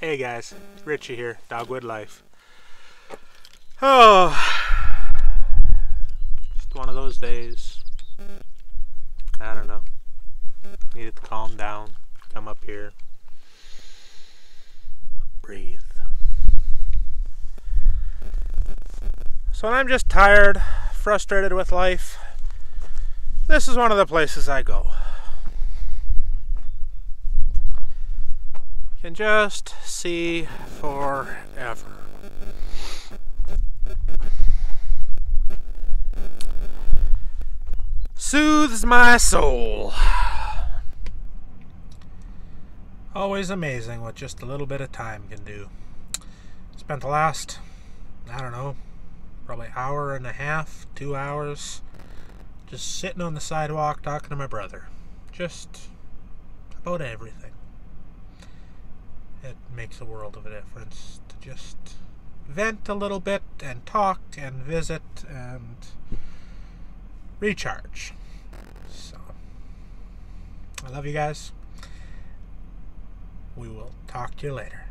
Hey guys, Richie here, Dogwood Life. Oh, just one of those days. I don't know. Needed to calm down, come up here, breathe. So when I'm just tired, frustrated with life, this is one of the places I go. Can just see forever. Soothes my soul. Always amazing what just a little bit of time can do. Spent the last, I don't know, probably hour and a half, two hours, just sitting on the sidewalk talking to my brother. Just about everything it makes a world of a difference to just vent a little bit and talk and visit and recharge. So, I love you guys. We will talk to you later.